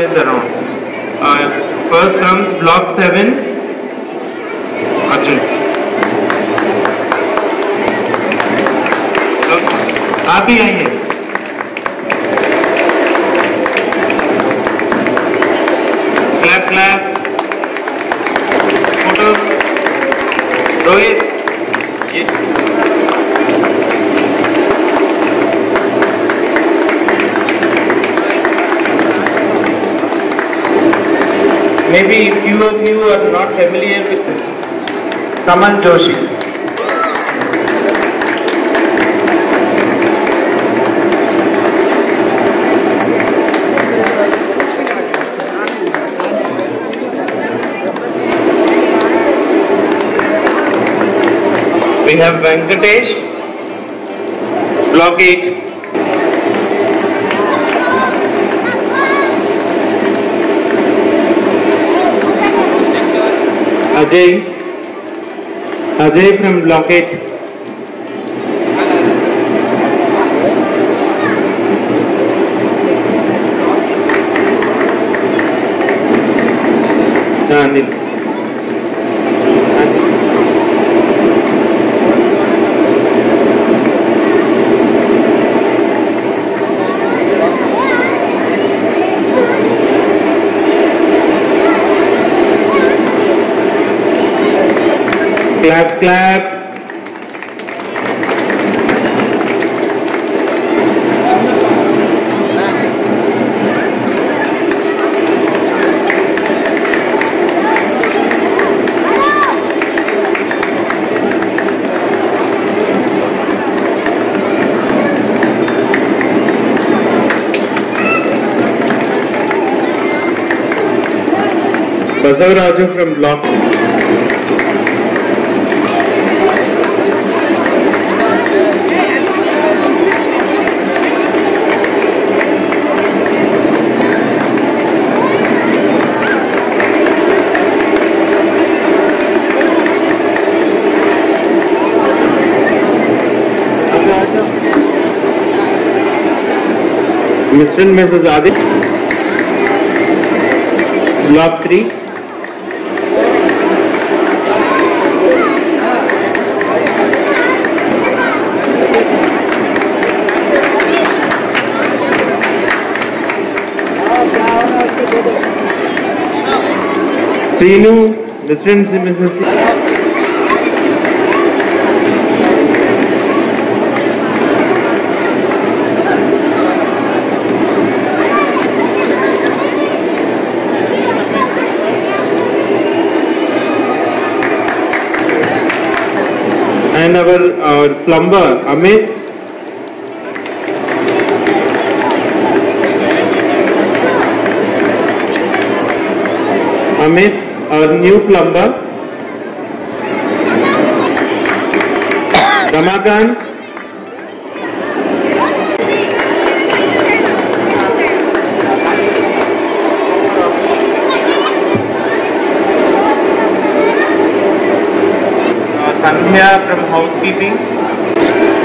is around. Uh, first comes block 7. Arjun. आप ही आइए clap claps photo Rohit Maybe few of you are not familiar with Kamal Joshi. We have Venkatesh, Block 8. Ajay, Ajay from Block 8. Claps, claps. Basavaraju from block. Restaurant में से ज़्यादा। गुलाब क्री। Seenu restaurant से Mrs and our, uh, plumber Amit. Amit, our new plumber. Ramakant. Sandhya from housekeeping.